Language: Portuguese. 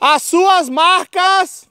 As suas marcas!